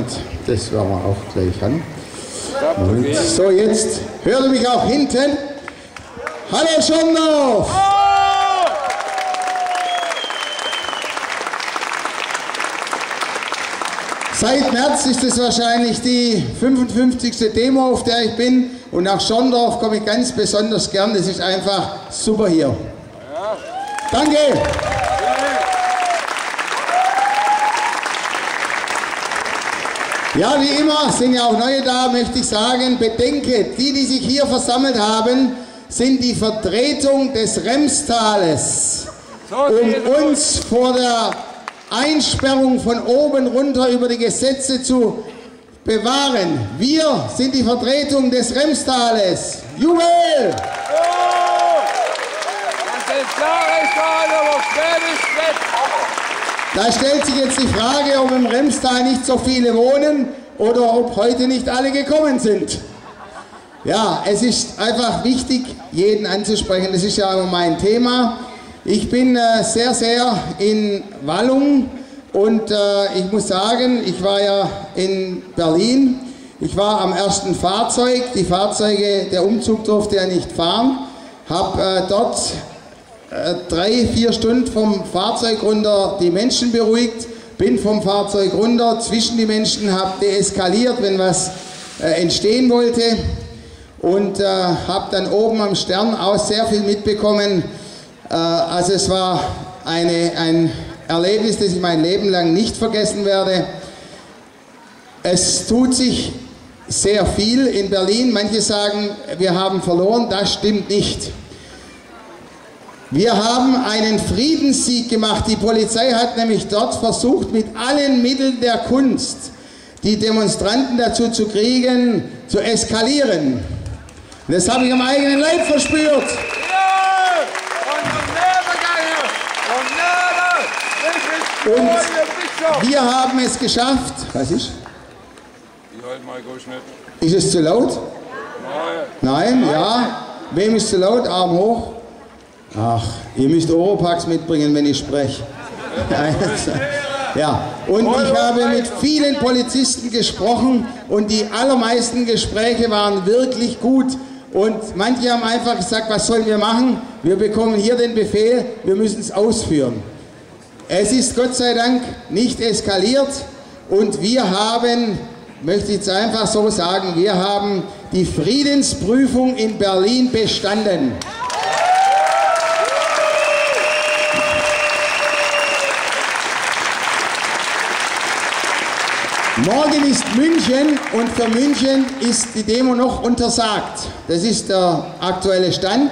Moment, das werden wir auch gleich an. Und so, jetzt hört mich auch hinten. Hallo Schondorf! Seit März ist es wahrscheinlich die 55. Demo, auf der ich bin. Und nach Schondorf komme ich ganz besonders gern. Das ist einfach super hier. Danke! Ja, wie immer sind ja auch neue da, möchte ich sagen, bedenke, die, die sich hier versammelt haben, sind die Vertretung des Remstales, um uns vor der Einsperrung von oben runter über die Gesetze zu bewahren. Wir sind die Vertretung des Remstales. Jubel! Da stellt sich jetzt die Frage, ob im Remstal nicht so viele wohnen oder ob heute nicht alle gekommen sind. Ja, es ist einfach wichtig, jeden anzusprechen. Das ist ja immer mein Thema. Ich bin äh, sehr, sehr in Wallung und äh, ich muss sagen, ich war ja in Berlin. Ich war am ersten Fahrzeug. Die Fahrzeuge, der Umzug durfte ja nicht fahren. Habe äh, dort äh, drei, vier Stunden vom Fahrzeug runter die Menschen beruhigt, bin vom Fahrzeug runter zwischen die Menschen, habe deeskaliert, wenn was äh, entstehen wollte und äh, habe dann oben am Stern auch sehr viel mitbekommen. Äh, also es war eine, ein Erlebnis, das ich mein Leben lang nicht vergessen werde. Es tut sich sehr viel in Berlin. Manche sagen, wir haben verloren. Das stimmt nicht. Wir haben einen Friedenssieg gemacht. Die Polizei hat nämlich dort versucht, mit allen Mitteln der Kunst die Demonstranten dazu zu kriegen, zu eskalieren. Und das habe ich am eigenen Leib verspürt. Und wir haben es geschafft. Was ist? Ist es zu laut? Nein, ja. Wem ist zu laut? Arm hoch. Ach, ihr müsst Oropax mitbringen, wenn ich spreche. Ja, und ich habe mit vielen Polizisten gesprochen und die allermeisten Gespräche waren wirklich gut. Und manche haben einfach gesagt, was sollen wir machen? Wir bekommen hier den Befehl, wir müssen es ausführen. Es ist Gott sei Dank nicht eskaliert und wir haben, möchte ich jetzt einfach so sagen, wir haben die Friedensprüfung in Berlin bestanden. Morgen ist München und für München ist die Demo noch untersagt. Das ist der aktuelle Stand.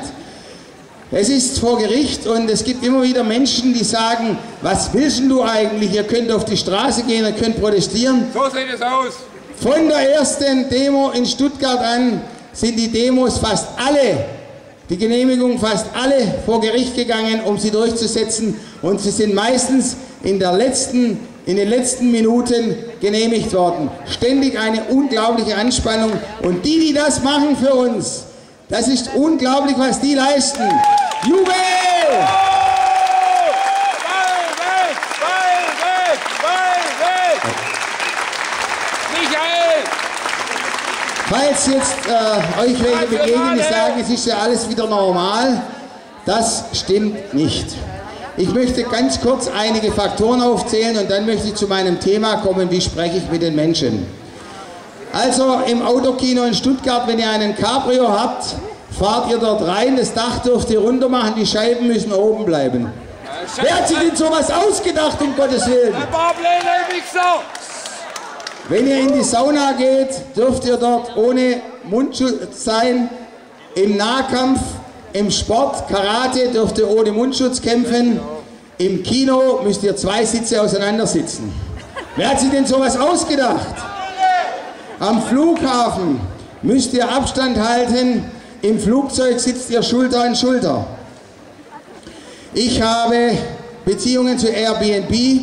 Es ist vor Gericht und es gibt immer wieder Menschen, die sagen, was willst du eigentlich? Ihr könnt auf die Straße gehen, ihr könnt protestieren. So sieht es aus. Von der ersten Demo in Stuttgart an sind die Demos fast alle, die Genehmigung fast alle vor Gericht gegangen, um sie durchzusetzen. Und sie sind meistens in der letzten in den letzten Minuten genehmigt worden. Ständig eine unglaubliche Anspannung. Und die, die das machen für uns, das ist unglaublich, was die leisten. Jubel! Falls jetzt äh, euch welche begegnen, die sagen, es ist ja alles wieder normal, das stimmt nicht. Ich möchte ganz kurz einige Faktoren aufzählen und dann möchte ich zu meinem Thema kommen, wie spreche ich mit den Menschen. Also im Autokino in Stuttgart, wenn ihr einen Cabrio habt, fahrt ihr dort rein, das Dach dürft ihr runter machen, die Scheiben müssen oben bleiben. Wer hat sich denn sowas ausgedacht, um Gottes Willen? Wenn ihr in die Sauna geht, dürft ihr dort ohne Mundschutz sein. Im Nahkampf im Sport, Karate, dürft ihr ohne Mundschutz kämpfen. Im Kino müsst ihr zwei Sitze auseinandersitzen. Wer hat sich denn sowas ausgedacht? Am Flughafen müsst ihr Abstand halten. Im Flugzeug sitzt ihr Schulter an Schulter. Ich habe Beziehungen zu Airbnb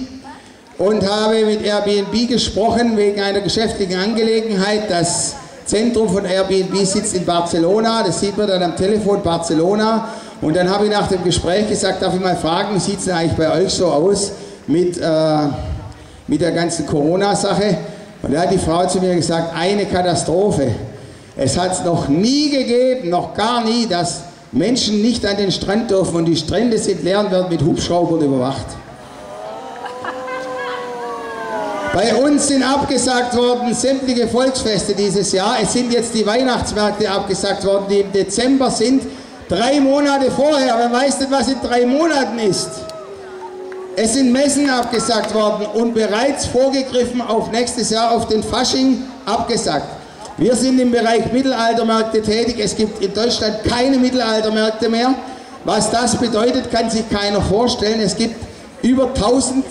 und habe mit Airbnb gesprochen wegen einer geschäftlichen Angelegenheit, dass Zentrum von Airbnb sitzt in Barcelona, das sieht man dann am Telefon Barcelona. Und dann habe ich nach dem Gespräch gesagt, darf ich mal fragen, wie sieht es eigentlich bei euch so aus mit, äh, mit der ganzen Corona-Sache? Und da hat die Frau zu mir gesagt, eine Katastrophe. Es hat es noch nie gegeben, noch gar nie, dass Menschen nicht an den Strand dürfen und die Strände sind leer und werden mit Hubschraubern überwacht. Bei uns sind abgesagt worden sämtliche Volksfeste dieses Jahr. Es sind jetzt die Weihnachtsmärkte abgesagt worden, die im Dezember sind. Drei Monate vorher. Wer weiß nicht, was in drei Monaten ist. Es sind Messen abgesagt worden und bereits vorgegriffen auf nächstes Jahr auf den Fasching abgesagt. Wir sind im Bereich Mittelaltermärkte tätig. Es gibt in Deutschland keine Mittelaltermärkte mehr. Was das bedeutet, kann sich keiner vorstellen. Es gibt über 1000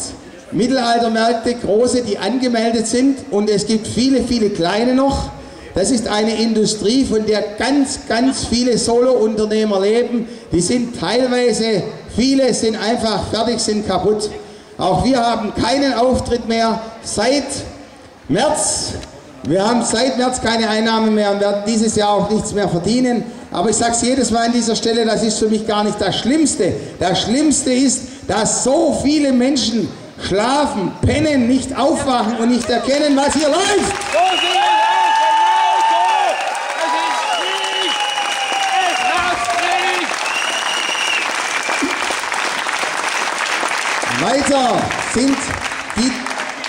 Mittelaltermärkte, große, die angemeldet sind und es gibt viele, viele kleine noch. Das ist eine Industrie, von der ganz, ganz viele Solo-Unternehmer leben. Die sind teilweise, viele sind einfach fertig, sind kaputt. Auch wir haben keinen Auftritt mehr seit März. Wir haben seit März keine Einnahmen mehr und werden dieses Jahr auch nichts mehr verdienen. Aber ich sage es jedes Mal an dieser Stelle, das ist für mich gar nicht das Schlimmste. Das Schlimmste ist, dass so viele Menschen schlafen, pennen, nicht aufwachen und nicht erkennen, was hier läuft. Weiter sind die,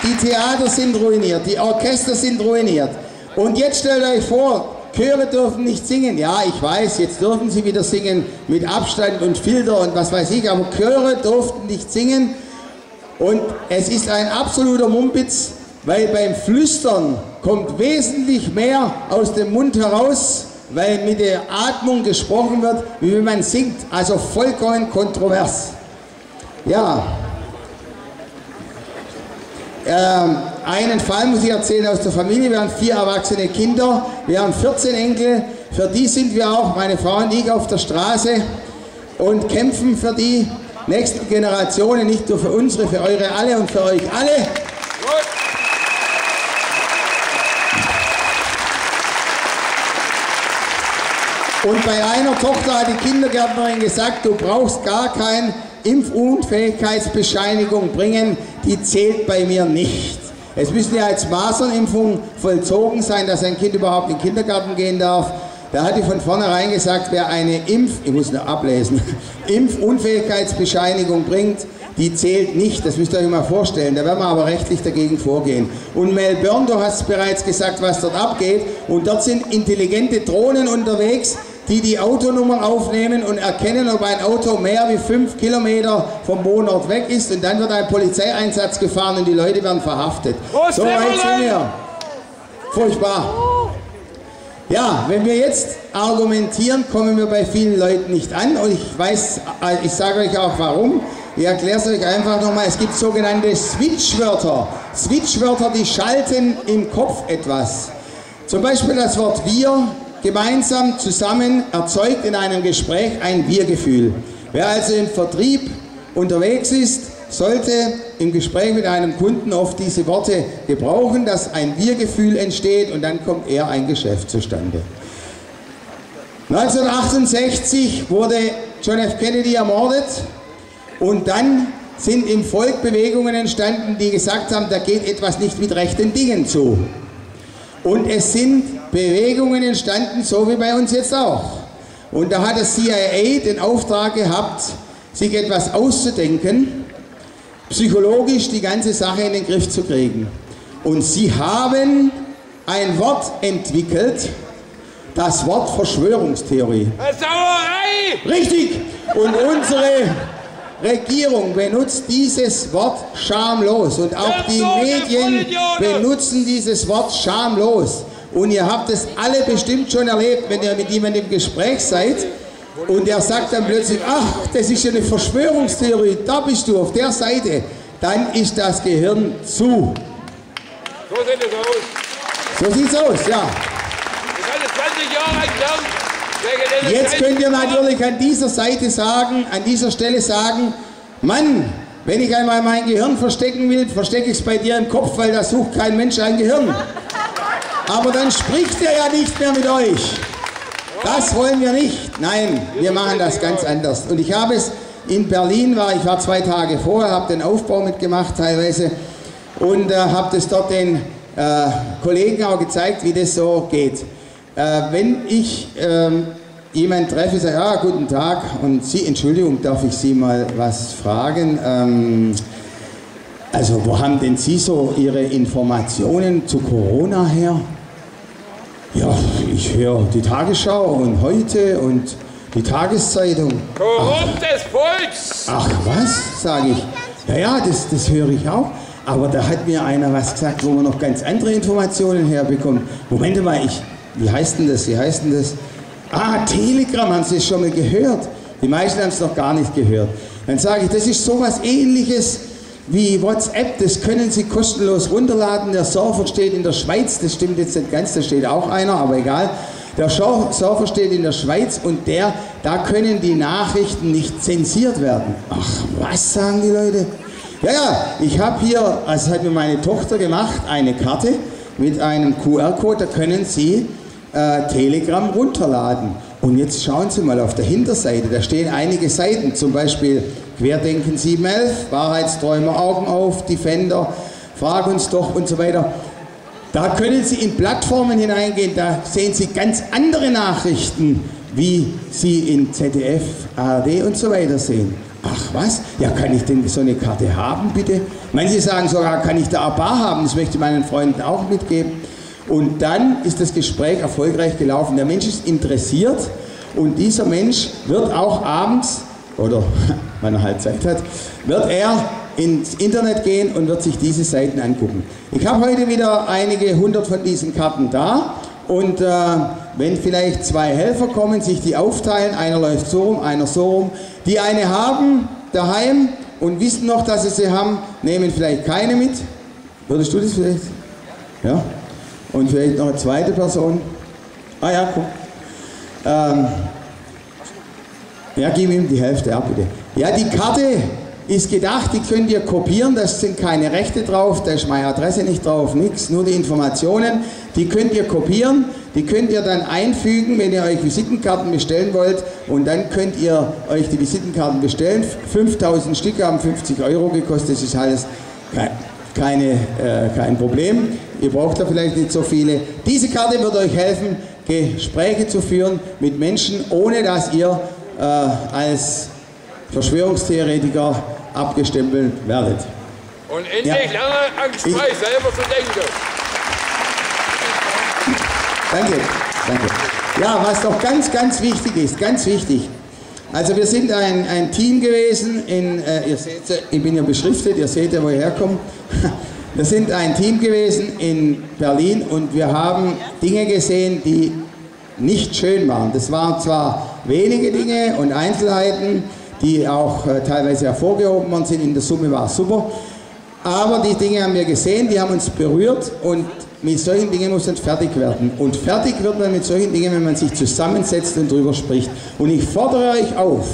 die Theater sind ruiniert, die Orchester sind ruiniert. Und jetzt stellt euch vor, Chöre dürfen nicht singen. Ja, ich weiß, jetzt dürfen sie wieder singen mit Abstand und Filter und was weiß ich, aber Chöre durften nicht singen. Und es ist ein absoluter Mumpitz, weil beim Flüstern kommt wesentlich mehr aus dem Mund heraus, weil mit der Atmung gesprochen wird, wie wenn man singt. Also vollkommen kontrovers. Ja. Ähm, einen Fall muss ich erzählen aus der Familie. Wir haben vier erwachsene Kinder, wir haben 14 Enkel. Für die sind wir auch, meine Frau und ich, auf der Straße und kämpfen für die nächsten Generationen, nicht nur für unsere, für eure alle und für euch alle. Und bei einer Tochter hat die Kindergärtnerin gesagt, du brauchst gar keine Impfunfähigkeitsbescheinigung bringen, die zählt bei mir nicht. Es müssen ja als Masernimpfung vollzogen sein, dass ein Kind überhaupt in den Kindergarten gehen darf. Da hat die von vornherein gesagt, wer eine Impf, ich muss nur ablesen, Impfunfähigkeitsbescheinigung bringt, die zählt nicht. Das müsst ihr euch mal vorstellen. Da werden wir aber rechtlich dagegen vorgehen. Und Melbourne, du hast bereits gesagt, was dort abgeht. Und dort sind intelligente Drohnen unterwegs, die die Autonummern aufnehmen und erkennen, ob ein Auto mehr wie fünf Kilometer vom Wohnort weg ist. Und dann wird ein Polizeieinsatz gefahren und die Leute werden verhaftet. So weit sind wir. Furchtbar. Ja, wenn wir jetzt argumentieren, kommen wir bei vielen Leuten nicht an und ich weiß, ich sage euch auch warum. Ich erkläre es euch einfach nochmal. Es gibt sogenannte Switchwörter. Switchwörter, die schalten im Kopf etwas. Zum Beispiel das Wort wir gemeinsam zusammen erzeugt in einem Gespräch ein Wir-Gefühl. Wer also im Vertrieb unterwegs ist, sollte im Gespräch mit einem Kunden oft diese Worte gebrauchen, dass ein Wir-Gefühl entsteht und dann kommt eher ein Geschäft zustande. 1968 wurde John F. Kennedy ermordet und dann sind im Volk Bewegungen entstanden, die gesagt haben, da geht etwas nicht mit rechten Dingen zu. Und es sind Bewegungen entstanden, so wie bei uns jetzt auch. Und da hat das CIA den Auftrag gehabt, sich etwas auszudenken, psychologisch die ganze Sache in den Griff zu kriegen. Und sie haben ein Wort entwickelt, das Wort Verschwörungstheorie. Sauerei! Richtig! Und unsere Regierung benutzt dieses Wort schamlos und auch die Medien benutzen dieses Wort schamlos. Und ihr habt es alle bestimmt schon erlebt, wenn ihr mit jemandem im Gespräch seid und er sagt dann plötzlich, ach, das ist ja eine Verschwörungstheorie, da bist du auf der Seite, dann ist das Gehirn zu. So sieht es aus. So sieht's aus, ja. Ich hatte 20 Jahre gelernt. Jetzt könnt ihr natürlich an dieser Seite sagen, an dieser Stelle sagen, Mann, wenn ich einmal mein Gehirn verstecken will, verstecke ich es bei dir im Kopf, weil da sucht kein Mensch ein Gehirn. Aber dann spricht er ja nicht mehr mit euch. Das wollen wir nicht. Nein, wir machen das ganz anders. Und ich habe es in Berlin, war, ich war zwei Tage vorher, habe den Aufbau mitgemacht teilweise und äh, habe das dort den äh, Kollegen auch gezeigt, wie das so geht. Äh, wenn ich ähm, jemanden treffe, sage, ja, guten Tag, und Sie, Entschuldigung, darf ich Sie mal was fragen? Ähm, also, wo haben denn Sie so Ihre Informationen zu Corona her? Ja, ich höre die Tagesschau und heute und die Tageszeitung. Korruptes Volk! Ach was, sage ich. Ja, ja, das, das höre ich auch. Aber da hat mir einer was gesagt, wo man noch ganz andere Informationen herbekommt. Moment mal, ich, wie heißt denn das? Wie heißt denn das? Ah, Telegram, haben Sie es schon mal gehört? Die meisten haben es noch gar nicht gehört. Dann sage ich, das ist sowas ähnliches wie WhatsApp, das können Sie kostenlos runterladen. Der Server steht in der Schweiz, das stimmt jetzt nicht ganz, da steht auch einer, aber egal. Der Server steht in der Schweiz und der, da können die Nachrichten nicht zensiert werden. Ach, was sagen die Leute? Ja, ja, ich habe hier, also hat mir meine Tochter gemacht, eine Karte mit einem QR-Code, da können Sie äh, Telegram runterladen. Und jetzt schauen Sie mal auf der Hinterseite, da stehen einige Seiten, zum Beispiel Querdenken 711, Wahrheitsträumer Augen auf, Defender, Frag uns doch und so weiter. Da können Sie in Plattformen hineingehen, da sehen Sie ganz andere Nachrichten, wie Sie in ZDF, ARD und so weiter sehen. Ach was? Ja, kann ich denn so eine Karte haben, bitte? Manche sagen sogar, kann ich da ein paar haben? Das möchte ich meinen Freunden auch mitgeben. Und dann ist das Gespräch erfolgreich gelaufen. Der Mensch ist interessiert und dieser Mensch wird auch abends, oder wenn er halt Zeit hat, wird er ins Internet gehen und wird sich diese Seiten angucken. Ich habe heute wieder einige hundert von diesen Karten da und äh, wenn vielleicht zwei Helfer kommen, sich die aufteilen, einer läuft so rum, einer so rum, die eine haben daheim und wissen noch, dass sie sie haben, nehmen vielleicht keine mit. Würdest du das vielleicht? Ja? Und vielleicht noch eine zweite Person. Ah ja, guck. Ähm, ja, gib ihm die Hälfte ab, bitte. Ja, die Karte ist gedacht, die könnt ihr kopieren, da sind keine Rechte drauf, da ist meine Adresse nicht drauf, nichts, nur die Informationen. Die könnt ihr kopieren, die könnt ihr dann einfügen, wenn ihr euch Visitenkarten bestellen wollt und dann könnt ihr euch die Visitenkarten bestellen. 5000 Stück haben 50 Euro gekostet, das ist alles keine, äh, kein Problem. Ihr braucht da vielleicht nicht so viele. Diese Karte wird euch helfen, Gespräche zu führen mit Menschen, ohne dass ihr äh, als Verschwörungstheoretiker abgestempelt werdet. Und endlich ja. lange Angst frei, selber zu denken. Danke, danke. Ja, was doch ganz, ganz wichtig ist, ganz wichtig. Also wir sind ein, ein Team gewesen, in, äh, ihr seht, ich bin ja beschriftet, ihr seht ja, wo ich herkomme. Wir sind ein Team gewesen in Berlin und wir haben Dinge gesehen, die nicht schön waren. Das waren zwar wenige Dinge und Einzelheiten, die auch äh, teilweise hervorgehoben worden sind. In der Summe war es super. Aber die Dinge haben wir gesehen, die haben uns berührt und mit solchen Dingen muss man fertig werden. Und fertig wird man mit solchen Dingen, wenn man sich zusammensetzt und drüber spricht. Und ich fordere euch auf,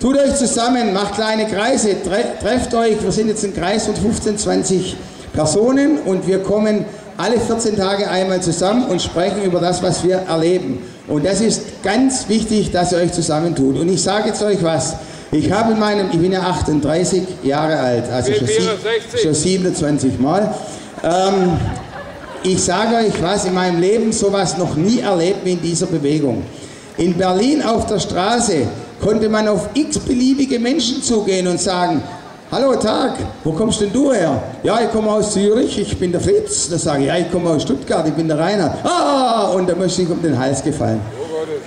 tut euch zusammen, macht kleine Kreise, tre trefft euch, wir sind jetzt ein Kreis von 15, 20 Personen und wir kommen alle 14 Tage einmal zusammen und sprechen über das, was wir erleben. Und das ist ganz wichtig, dass ihr euch zusammentut. Und ich sage jetzt euch was. Ich habe in meinem, ich bin ja 38 Jahre alt, also schon, schon 27 Mal. Ähm, ich sage euch was, in meinem Leben sowas noch nie erlebt wie in dieser Bewegung. In Berlin auf der Straße konnte man auf x-beliebige Menschen zugehen und sagen, Hallo Tag, wo kommst denn du her? Ja, ich komme aus Zürich, ich bin der Fritz. Da sage ich, ja, ich komme aus Stuttgart, ich bin der Reinhard. Ah, und da möchte ich um den Hals gefallen.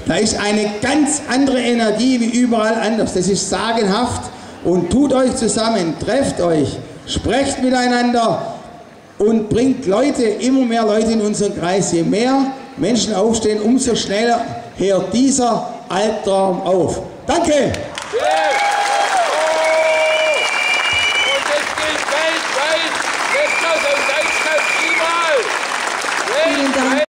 Da ist eine ganz andere Energie wie überall anders. Das ist sagenhaft. Und tut euch zusammen, trefft euch, sprecht miteinander und bringt Leute, immer mehr Leute in unseren Kreis. Je mehr Menschen aufstehen, umso schneller hört dieser Albtraum auf. Danke! Yeah.